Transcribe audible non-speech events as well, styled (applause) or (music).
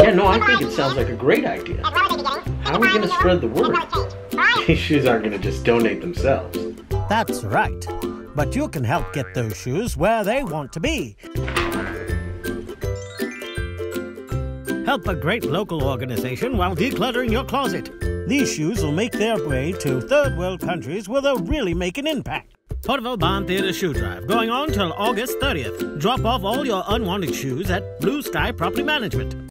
Yeah, no, I think it sounds like a great idea. How are we going to spread the word? (laughs) These shoes aren't going to just donate themselves. That's right. But you can help get those shoes where they want to be. Help a great local organization while decluttering your closet. These shoes will make their way to third world countries where they'll really make an impact. Porterville Barn Theater Shoe Drive going on till August 30th. Drop off all your unwanted shoes at Blue Sky Property Management.